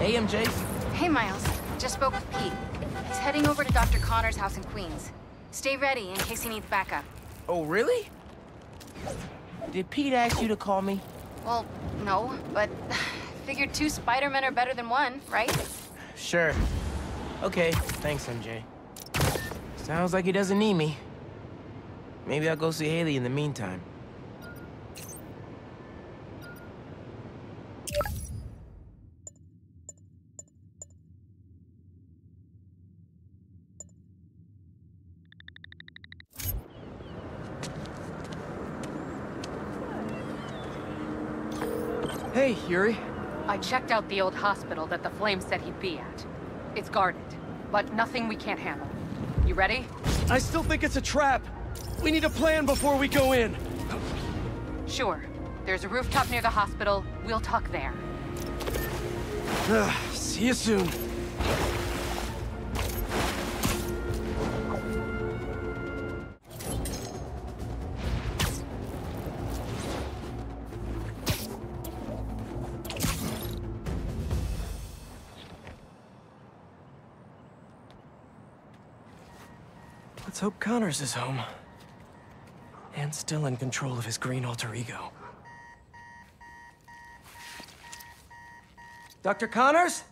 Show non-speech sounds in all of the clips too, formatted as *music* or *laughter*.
Hey, MJ. Hey, Miles. Just spoke with Pete. He's heading over to Dr. Connor's house in Queens. Stay ready in case he needs backup. Oh, really? Did Pete ask you to call me? Well, no, but *sighs* figured two Spider-Men are better than one, right? Sure. Okay, thanks, MJ. Sounds like he doesn't need me. Maybe I'll go see Hailey in the meantime. Hey, Yuri. I checked out the old hospital that the Flame said he'd be at. It's guarded, but nothing we can't handle. You ready? I still think it's a trap. We need a plan before we go in. Sure. There's a rooftop near the hospital. We'll talk there. *sighs* See you soon. Let's hope Connors is home. And still in control of his green alter ego. Dr. Connors?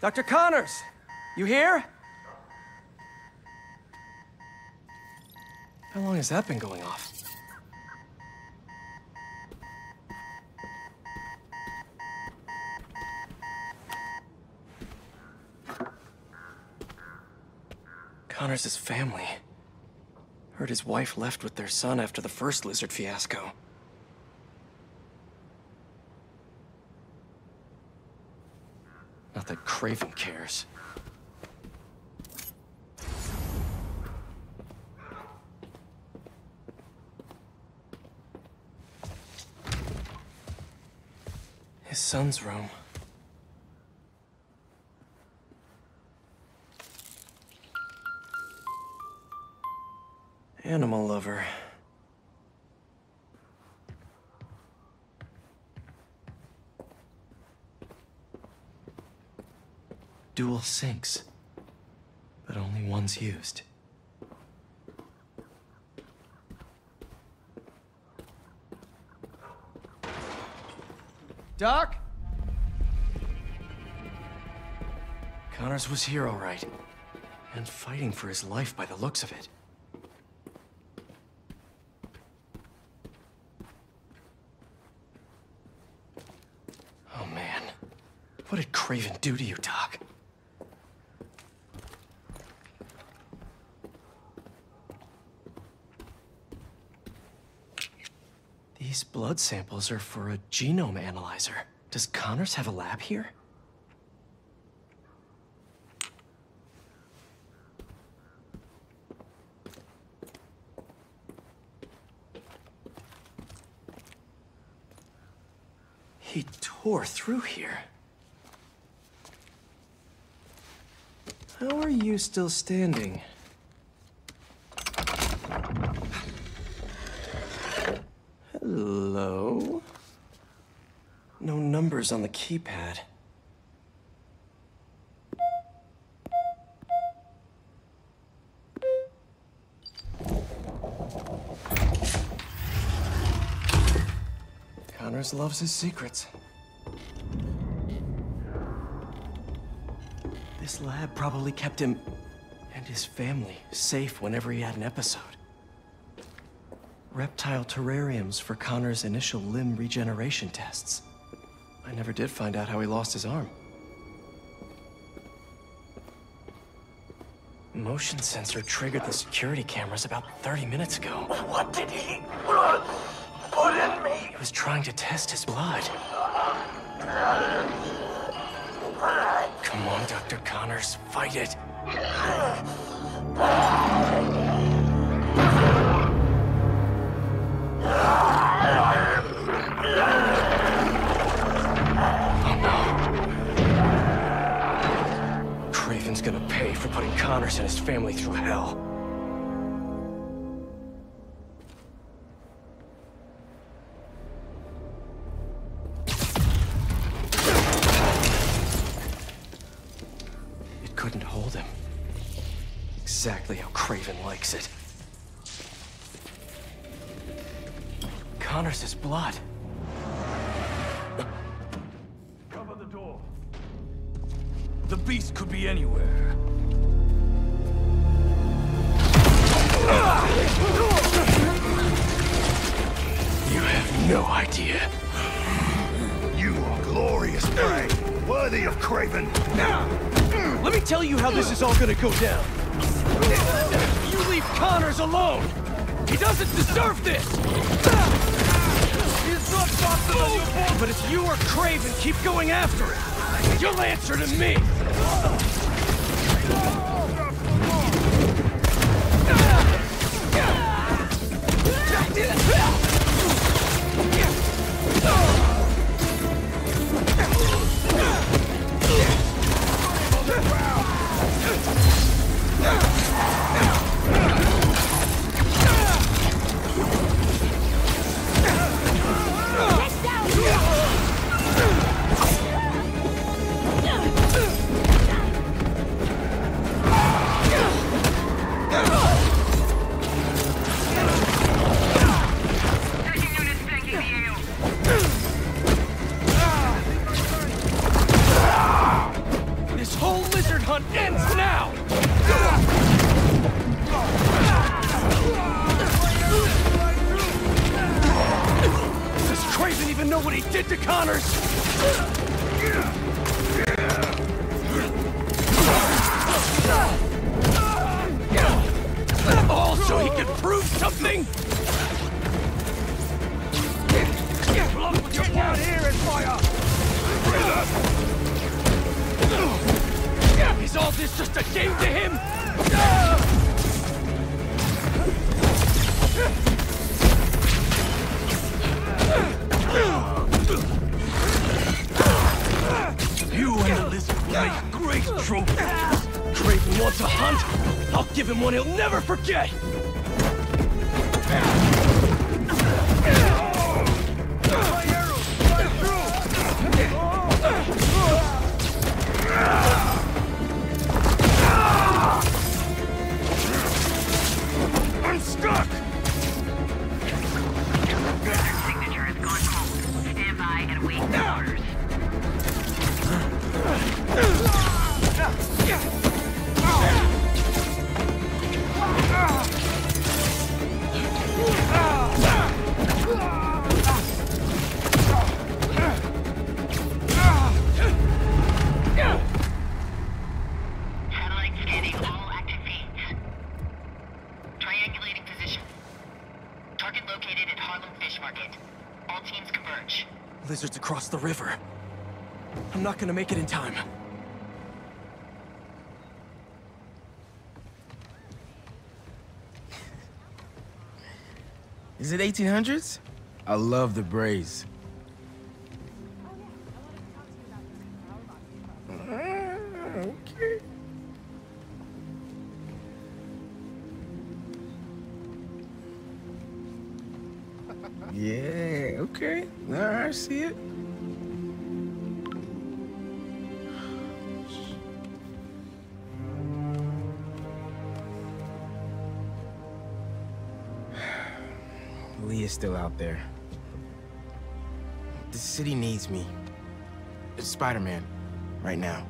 Dr. Connors! You here? How long has that been going off? Connors' family. Heard his wife left with their son after the first lizard fiasco. Not that Kraven cares. His son's room. Animal lover. Dual sinks, but only one's used. Doc? Connors was here all right. And fighting for his life by the looks of it. Oh man. What did Kraven do to you, Doc? These blood samples are for a genome analyzer. Does Connors have a lab here? He tore through here. How are you still standing? Hello? No numbers on the keypad. Connors loves his secrets. This lab probably kept him and his family safe whenever he had an episode. Reptile terrariums for Connor's initial limb regeneration tests. I never did find out how he lost his arm. Motion sensor triggered the security cameras about 30 minutes ago. What did he put in me? He was trying to test his blood. Come on, Dr. Connors, fight it. Oh no. Kraven's gonna pay for putting Connors and his family through hell. Alone! He doesn't deserve this! It's not. But if you or Kraven keep going after him, you'll answer to me! Make. Kraven wants a hunt? I'll give him one he'll never forget! Lizards across the river. I'm not gonna make it in time. Is it 1800s? I love the braids. See it. *sighs* Li is still out there. The city needs me. It's Spider-Man, right now.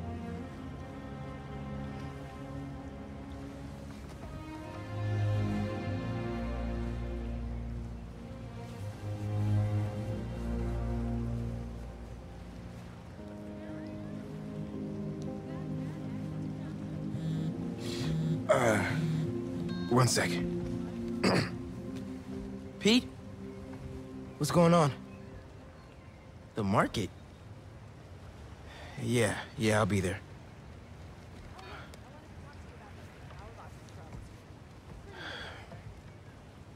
Second. *clears throat* Pete? What's going on? The market? Yeah, yeah, I'll be there.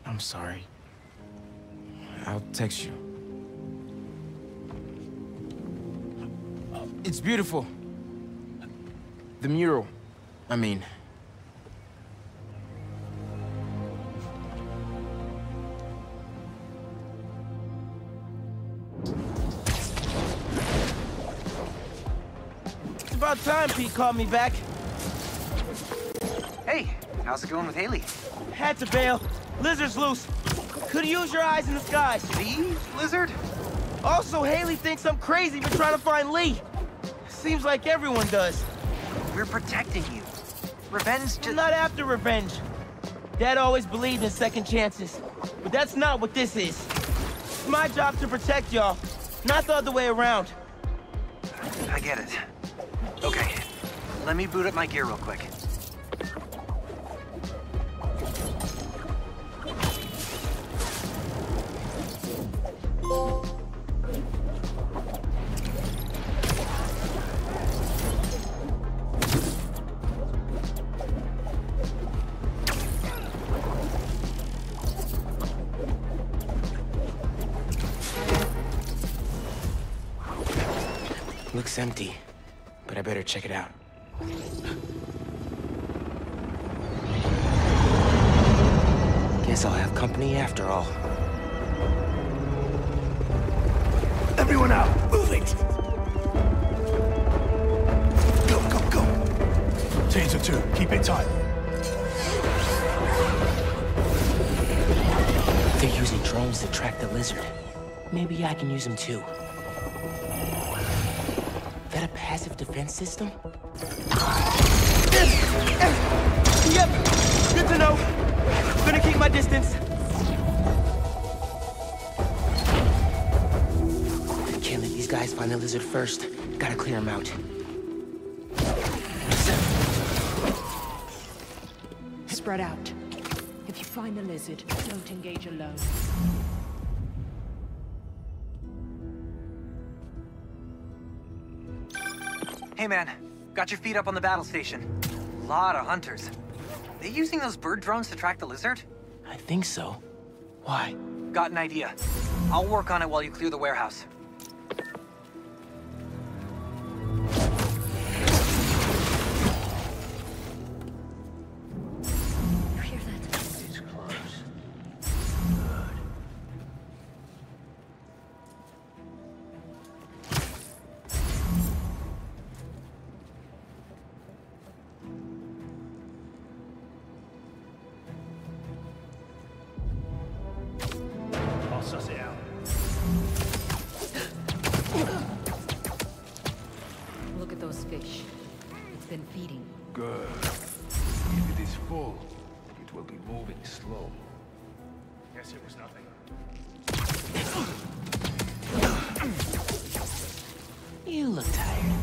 I'm sorry. I'll text you. It's beautiful. The mural. I mean, time Pete called me back. Hey, How's it going with Hailey? Had to bail. Lizard's loose. Could use your eyes in the sky. The lizard? Also, Hailey thinks I'm crazy for trying to find Li. Seems like everyone does. We're protecting you. Revenge I'm not after revenge. Dad always believed in second chances. But that's not what this is. It's my job to protect y'all, not the other way around. I get it. Okay, let me boot up my gear real quick. Looks empty, check it out. Guess I'll have company after all. Everyone out! Move it! Go, go, go! Teams of two, keep it tight. They're using drones to track the lizard. Maybe I can use them too. That passive defense system? Yep, good to know. Gonna keep my distance. Can't let these guys find the lizard first. Gotta clear them out. Spread out. If you find the lizard, don't engage alone. Hey man, got your feet up on the battle station. A Lot of hunters. They using those bird drones to track the lizard? I think so. Why? Got an idea. I'll work on it while you clear the warehouse. Nothing. You look tired.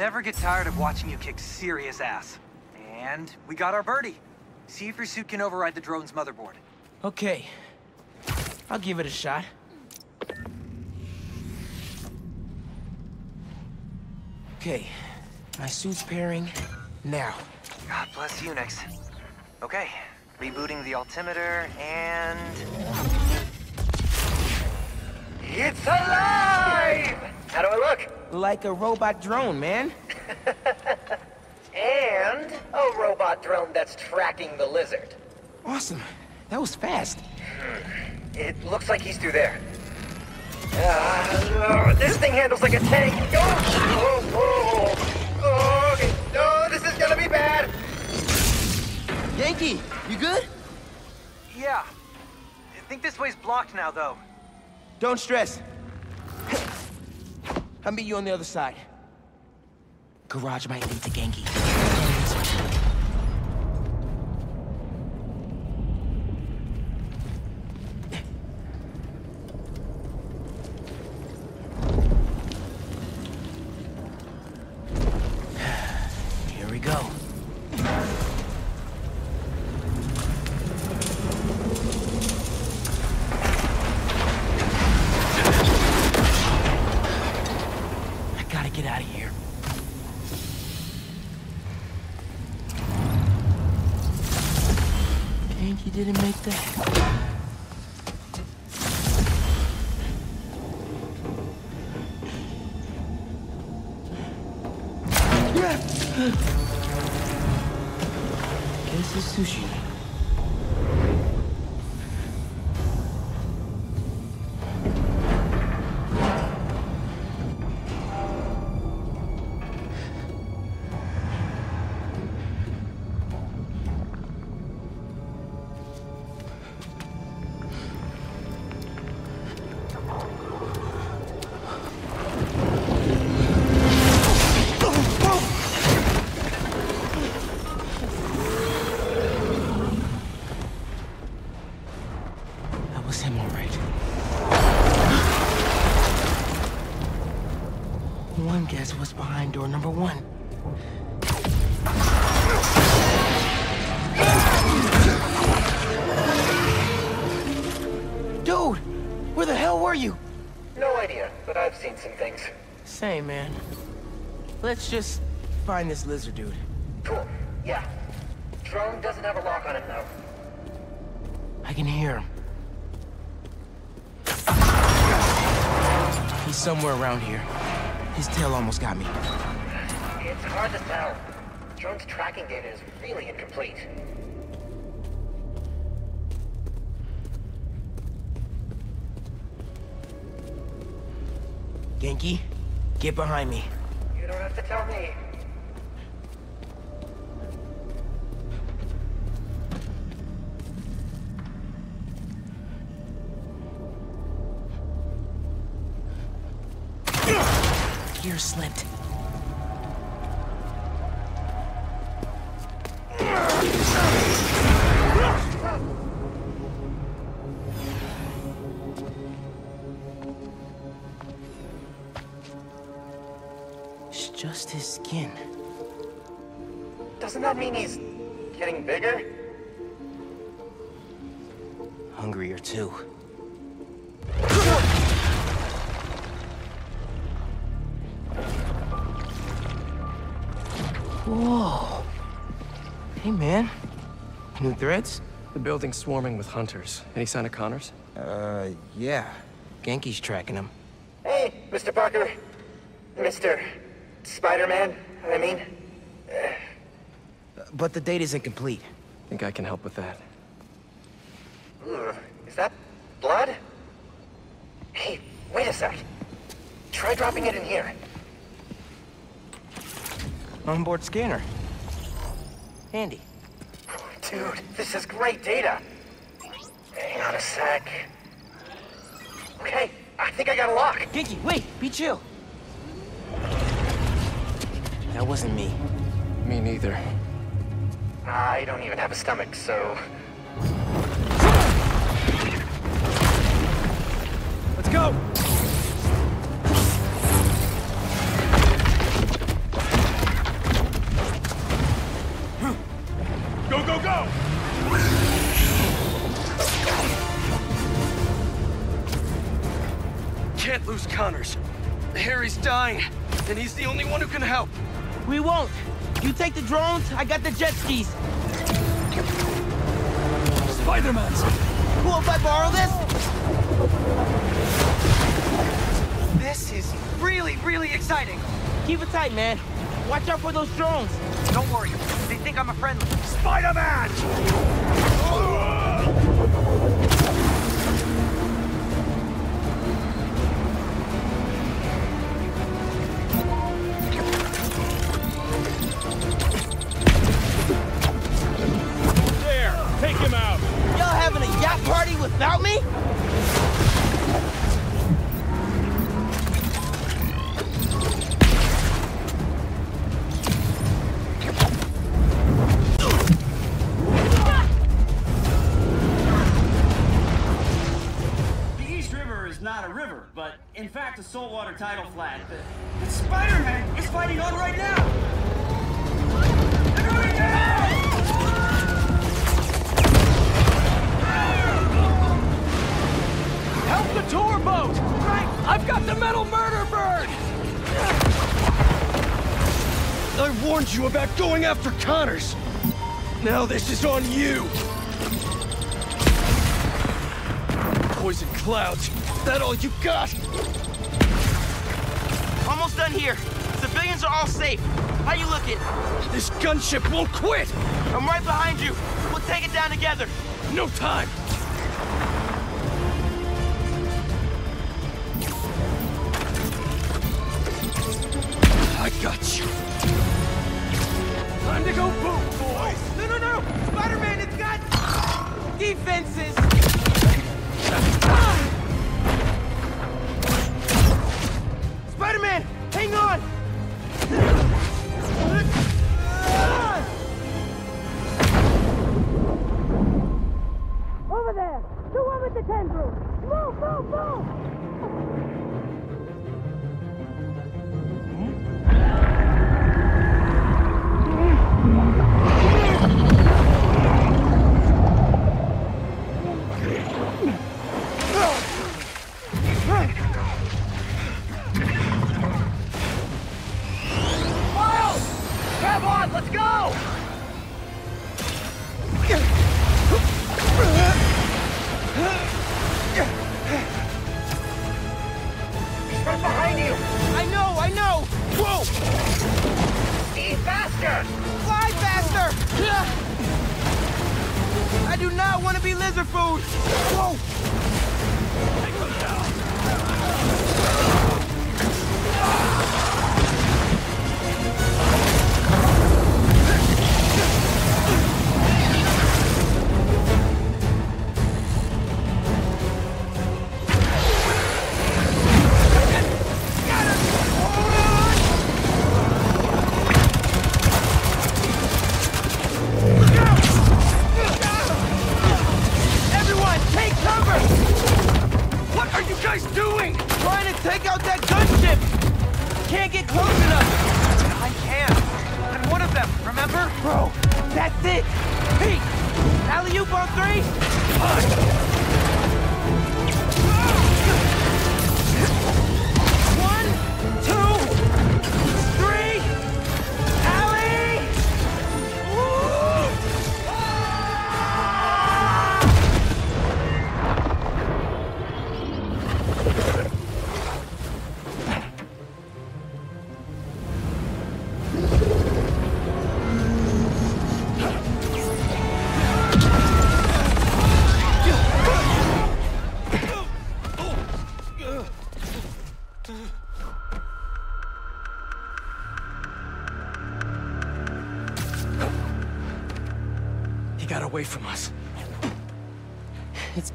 Never get tired of watching you kick serious ass. And we got our birdie. See if your suit can override the drone's motherboard. Okay. I'll give it a shot. Okay. My suit's pairing now. God bless Unix. Okay, rebooting the altimeter and... It's alive! How do I look? Like a robot drone, man. *laughs* And a robot drone that's tracking the lizard. Awesome. That was fast. It looks like he's through there. Uh, this thing handles like a tank. Oh, oh, oh, oh, okay. No, this is gonna be bad. Ganke, you good? Yeah. I think this way's blocked now, though. Don't stress. I'll meet you on the other side. Garage might lead to Ganke. Guess it's sushi. Same, man. Let's just find this lizard dude. Cool. Yeah. Drone doesn't have a lock on it though. I can hear him. He's somewhere around here. His tail almost got me. It's hard to tell. Drone's tracking data is really incomplete. Ganke, get behind me. You don't have to tell me. Gear slipped. Getting bigger? Hungrier too. Whoa. Hey, man. New threads? The building's swarming with hunters. Any sign of Connors? Uh, yeah. Ganke's tracking him. Hey, Mr. Parker. Mr. Spider-Man, I mean. But the data's incomplete. I Think I can help with that. Ugh, is that blood? Hey, wait a sec. Try dropping it in here. Onboard scanner. Handy. Dude, this is great data. Hang on a sec. Okay, I think I got a lock. Ganke, wait! Be chill! That wasn't me. Me neither. I don't even have a stomach, so... Let's go! Go, go, go! Can't lose Connors. Harry's dying, and he's the only one who can help. We won't. You take the drones, I got the jet skis. Spider-Man's! Cool if I borrow this? This is really, really exciting. Keep it tight, man. Watch out for those drones. Don't worry, they think I'm a friendly. Spider-Man! Without me? About going after Connors! Now this is on you! Poison clouds, that all you got? Almost done here. Civilians are all safe. How you looking? This gunship won't quit! I'm right behind you. We'll take it down together. No time! I got you! Time to go boom, boys! No, no, no! Spider-Man, it's got defenses. Spider-Man, hang on. Over there, the one with the tendrils. Move, move, move.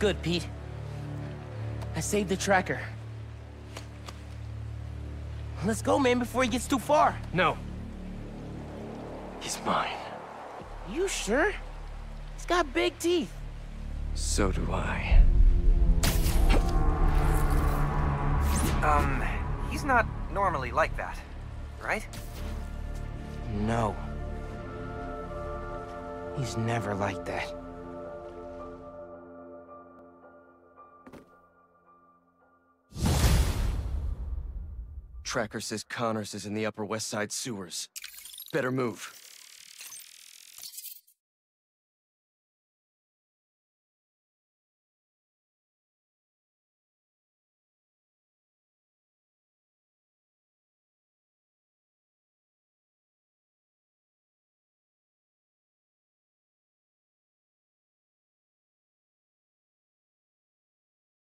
Good, Pete. I saved the tracker. Let's go, man, before he gets too far. No. He's mine. You sure? He's got big teeth. So do I. Um, he's not normally like that, right? No. He's never like that. Tracker says Connors is in the Upper West Side sewers. Better move.